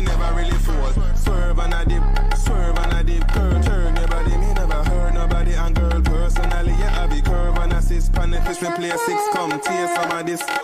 me never really fall. Swerve and a dip, swerve and a dip, curl, turn your body. Me never hurt nobody and girl personally. Yeah, I be curve and assist. Pan the fish, me play six, come tear some of this.